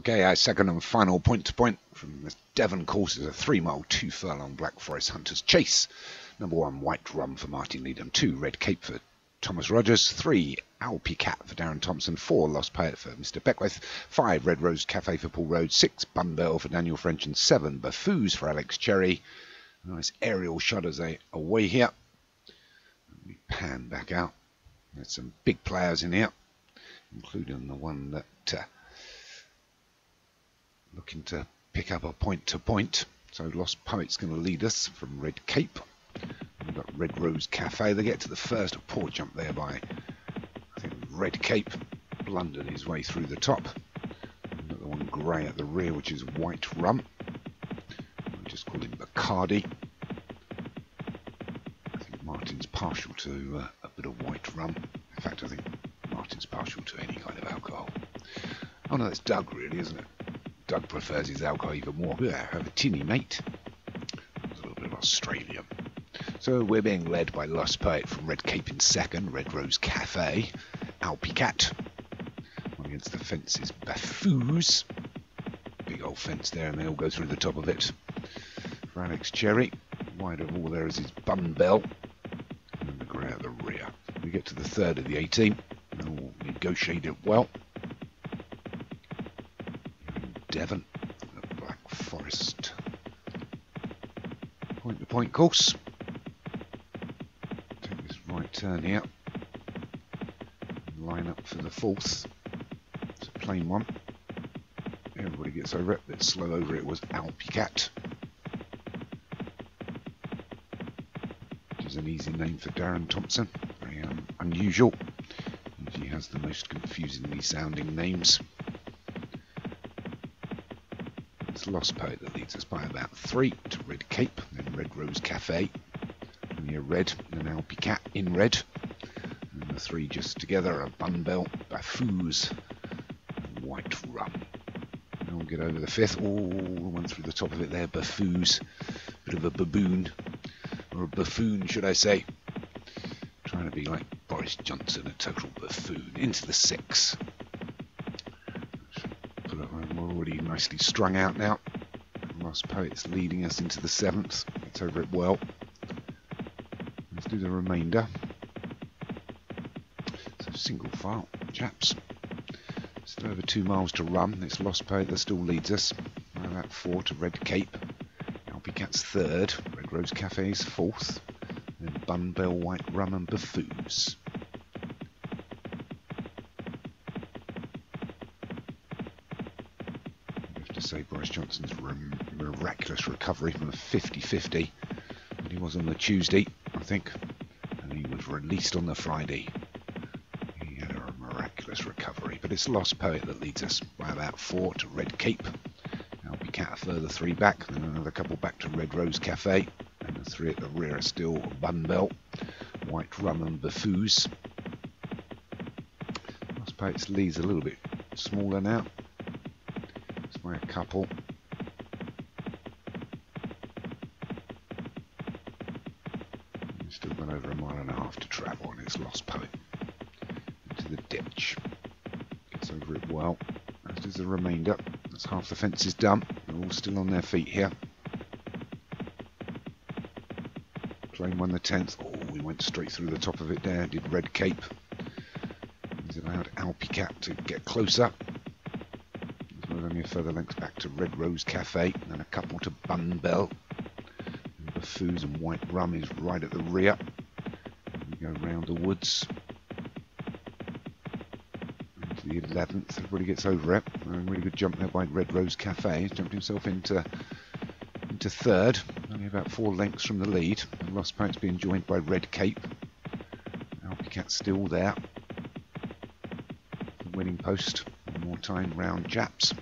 Okay, our second and final point to point from the Devon course is a three mile, two furlong Black Forest Hunters Chase. Number one, White Rum for Martin Needham. Two, Red Cape for Thomas Rogers. Three, Alpi Cat for Darren Thompson. Four, Lost Poet for Mr. Beckwith. Five, Red Rose Cafe for Paul Rhodes. Six, Bunbell for Daniel French. And seven, Buffoos for Alex Cherry. Nice aerial shot as they away here. We pan back out. There's some big players in here, including the one that. Uh, looking to pick up a point to point. So Lost Poet's going to lead us from Red Cape. We've got Red Rose Cafe. They get to the first poor jump there by I think Red Cape blundered his way through the top. The one grey at the rear, which is White Rum. I'll just call him Bacardi. I think Martin's partial to uh, a bit of white rum. In fact, I think Martin's partial to any kind of alcohol. Oh no, that's Doug, really, isn't it? Doug prefers his alcohol even more. Yeah, have a tinny, mate. A little bit of Australian. So we're being led by Lost Poet from Red Cape in second, Red Rose Cafe, Alpicat. Against the fence is Baffoos. Big old fence there, and they all go through the top of it. For Alex Cherry, wide of all there is his bun bell. And the grey at the rear. We get to the third of the 18. All negotiated well. Devon, Black Forest. Point to point course. Take this right turn here. Line up for the fourth. It's a plain one. Everybody gets over it. Bit slow over it was Alpicat. Which is an easy name for Darren Thompson. Very um, unusual. He has the most confusingly sounding names. It's Lost Poet that leads us by about three to Red Cape, then Red Rose Cafe, near Red, and then Alpicat in Red. And the three just together are Bunbell, Baffoos, and White Rum. And we'll get over the fifth. Oh, one through the top of it there, Baffoos. Bit of a baboon, or a buffoon, should I say. Trying to be like Boris Johnson, a total buffoon. Into the six. Nicely strung out now. Lost Poet's leading us into the seventh. It's over it well. Let's do the remainder. So single file, chaps. Still over two miles to run. It's Lost Poet that still leads us. About four to Red Cape. Alpicat's third. Red Rose Cafe's fourth. Then Bunbell, White Rum and Buffoos. Say Boris Johnson's miraculous recovery from a 50-50 that he was on the Tuesday, I think, and he was released on the Friday. He had a miraculous recovery, but it's Lost Poet that leads us by about four to Red Cape. Alpicat a further three back, then another couple back to Red Rose Cafe, and the three at the rear are still Bunbell, White Rum and Baffoos. Lost Poet's leads a little bit smaller now, by a couple. We've still got over a mile and a half to travel on his Lost Poet into the ditch. Gets over it well, as does the remainder. That's half the fence is done. They're all still on their feet here. Plain one the 10th. Oh, we went straight through the top of it there. Did Red Cape. He's allowed Alpicat to get closer a further length back to Red Rose Cafe, and a couple to Bunbell. And Buffoos and White Rum is right at the rear. We go round the woods. Into the 11th, everybody gets over it. A really good jump there by Red Rose Cafe. He's jumped himself into into third, only about four lengths from the lead. And Lost Poet's being joined by Red Cape. Alpicat's still there. The winning post. One more time round Japs.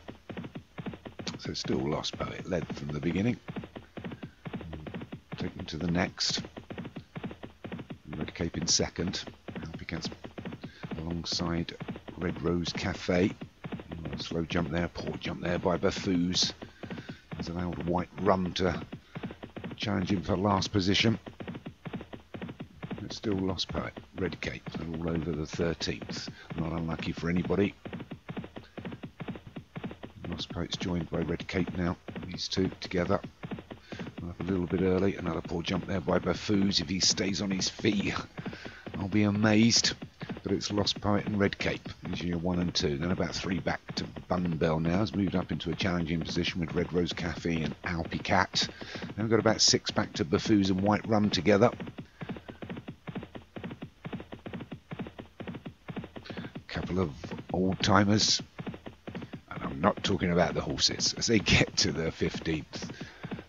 So still Lost Poet, led from the beginning. Taken to the next. Red Cape in second. Alpicat's alongside Red Rose Cafe. Slow jump there, poor jump there by Baffoos. Has allowed White Rum to challenge him for last position. It's still Lost Poet, Red Cape, all over the 13th. Not unlucky for anybody. Poet's joined by Red Cape now. These two together. Up a little bit early. Another poor jump there by Baffoos. If he stays on his feet, I'll be amazed. But it's Lost Poet and Red Cape. Are your one and two. Then about three back to Bunbell now. Has moved up into a challenging position with Red Rose Cafe and Alpi Cat. Then we've got about six back to Baffoos and White Rum together. Couple of old timers. I'm not talking about the horses. As they get to the 15th,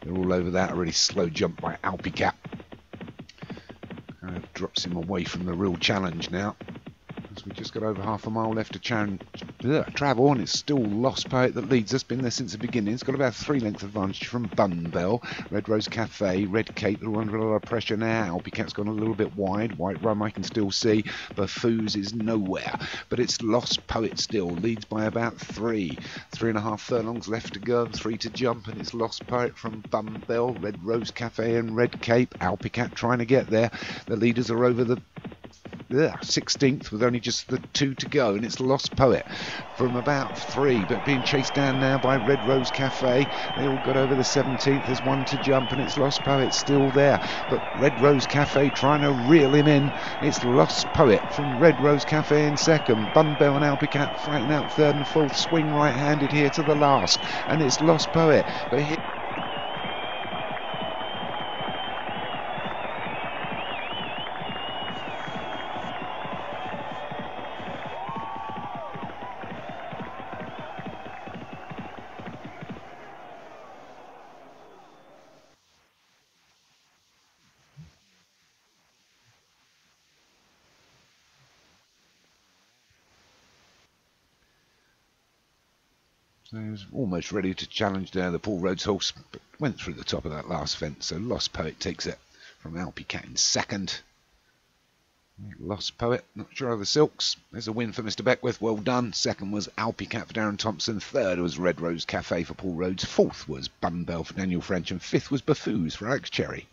they're all over that. A really slow jump by Alpi Cat. Kind of drops him away from the real challenge now. As we just got over half a mile left to challenge, travel, and it's still Lost Poet that leads us. Been there since the beginning. It's got about three length advantage from Bunbell, Red Rose Cafe, Red Cape. They're under a lot of pressure now. Alpicat's gone a little bit wide. White Rum I can still see. Baffoos is nowhere, but it's Lost Poet still leads by about three. Three and a half furlongs left to go, three to jump, and it's Lost Poet from Bunbell, Red Rose Cafe, and Red Cape. Alpicat trying to get there. The leaders are over the 16th with only just the two to go, and it's Lost Poet from about three, but being chased down now by Red Rose Cafe. They all got over the 17th. There's one to jump, and it's Lost Poet still there, but Red Rose Cafe trying to reel him in. It's Lost Poet from Red Rose Cafe in second. Bunbell and Alpicat fighting out third and fourth. Swing right-handed here to the last, and it's Lost Poet. But here So he was almost ready to challenge down the Paul Rhodes horse, but went through the top of that last fence. So Lost Poet takes it from Alpi Cat in second. Lost Poet, not sure of the Silks. There's a win for Mr. Beckwith, well done. Second was Alpi Cat for Darren Thompson. Third was Red Rose Cafe for Paul Rhodes. Fourth was Bunbell for Daniel French. And fifth was Baffoos for Alex Cherry.